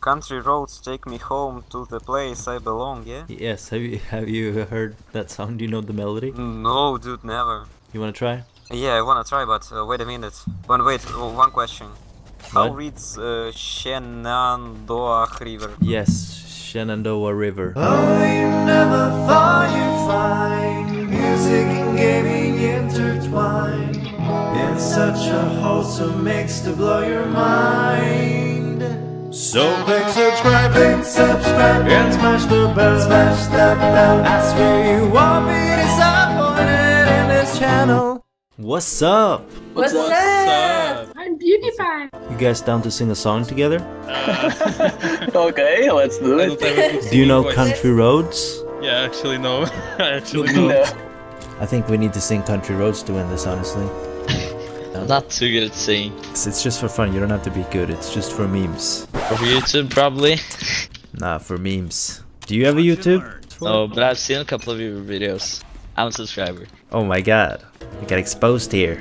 Country roads take me home to the place I belong, yeah? Yes, have you have you heard that song? Do you know the melody? No, dude, never. You wanna try? Yeah, I wanna try, but uh, wait a minute. One, wait, uh, one question. How What? reads uh, Shenandoah River? Yes, Shenandoah River. Oh, you never thought you'd find music and gaming intertwined in such a wholesome mix to blow your mind. So click subscribe, click subscribe, and smash the bell, smash that bell. That's where you won't be disappointed in this channel. What's up? What's, up? I'm Beauty Pie. You guys down to sing a song together? okay, let's do it. don't have a good Do you know. Country Roads? Yeah, actually no. I actually don't. No. I think we need to sing Country Roads to win this, honestly. Not too good at singing. It's, it's just for fun, you don't have to be good, it's just for memes. For YouTube, probably. Nah, for memes. Do you have a YouTube? No, but I've seen a couple of your videos. I'm a subscriber. Oh my god. You got exposed here.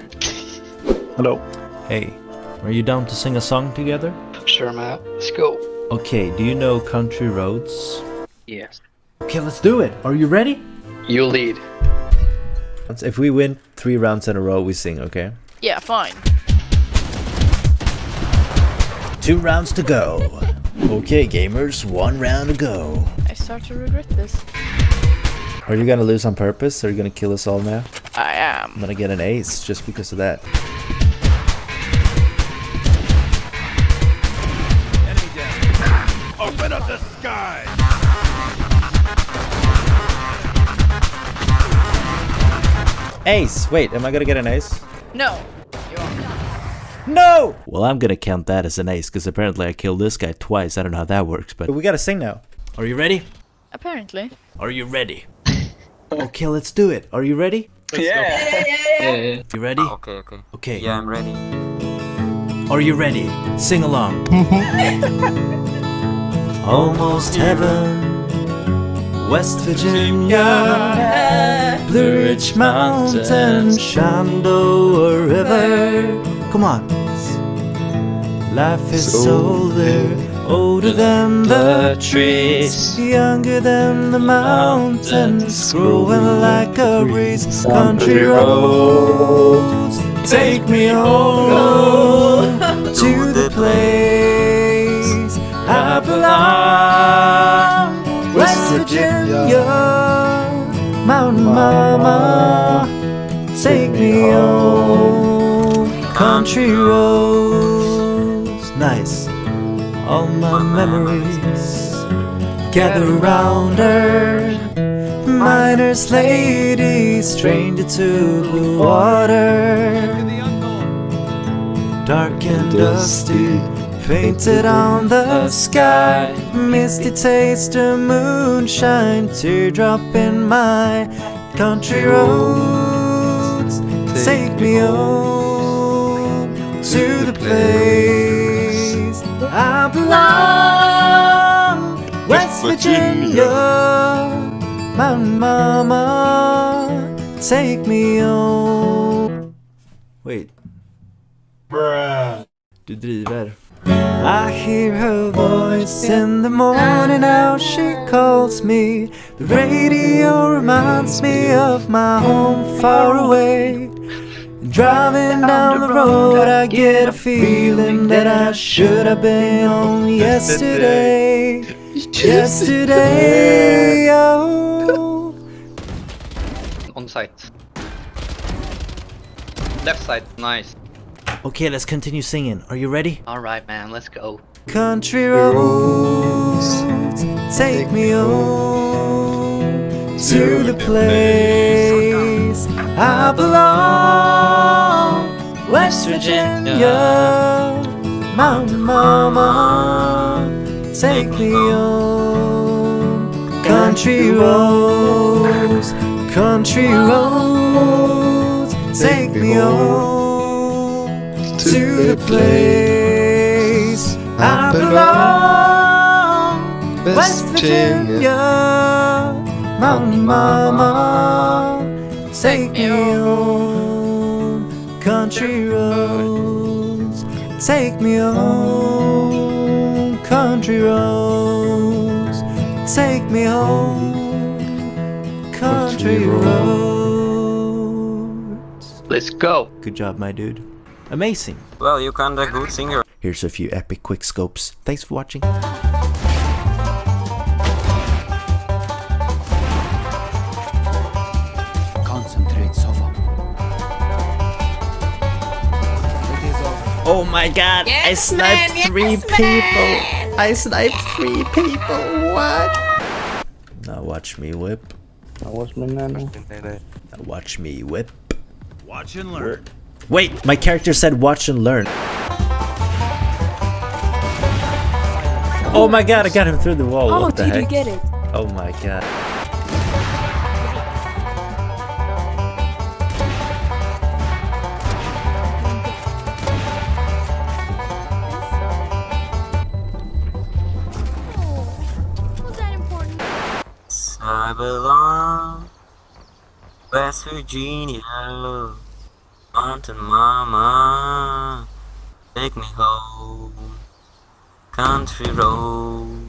Hello. Hey, are you down to sing a song together? Sure, Matt. Let's go. Okay, do you know Country Roads? Yes. Okay, let's do it. Are you ready? You lead. If we win three rounds in a row, we sing, okay? Yeah, fine. Two rounds to go. Okay, gamers, one round to go. I start to regret this. Are you gonna lose on purpose? Are you gonna kill us all now? I am. I'm am. gonna get an ace just because of that. Open up the sky! Ace! Wait, am I gonna get an ace? No. You are. No! Well, I'm gonna count that as an ace because apparently I killed this guy twice. I don't know how that works, but we gotta sing now. Are you ready? Apparently. Are you ready? okay, let's do it. Are you ready? Yeah. yeah. You ready? Ah, okay, okay. Okay. Yeah, I'm ready. Are you ready? Sing along. Almost heaven, West Virginia, Blue Ridge Mountain, Shenandoah River. Come on. Life is so older, older than the trees, younger than the mountains, growing like a breeze. Country roads, take me home to the place I belong. Country roads, nice. All my memories gather round her. Miners, ladies, stranger to blue water dark and dusty, painted on the sky. Misty taste of moonshine, teardrop in my country roads. Take me home to the place I belong, West Virginia, Mountain Mama. Take me home. Wait. Du driver. I hear her voice in the morning how she calls me. The radio reminds me of my home far away. Driving down the road, I get a feeling that I should have been on yesterday. Yesterday, oh. On site. Left side. Nice. Okay, let's continue singing. Are you ready? Alright, man. Let's go. Country roads, take me home to the place I belong. West Virginia, Mountain Mama, take me home. Country roads, country roads, take me home to the place I belong. West Virginia, Mountain Mama, take me home. Country roads, take me home. Country country roads take me home. Country roads. Let's go. Good job, my dude. Amazing. Well, you kinda good singer. Here's a few epic quick scopes. Thanks for watching. Oh my god, I sniped three people. I sniped three people. What? Now watch me whip. Now watch me whip. Watch and learn. Wait, my character said watch and learn. Oh my god, I got him through the wall. Oh, what the did heck? you get it? Oh my god. Belong West Virginia. Mountain Mama. Take me home. Country road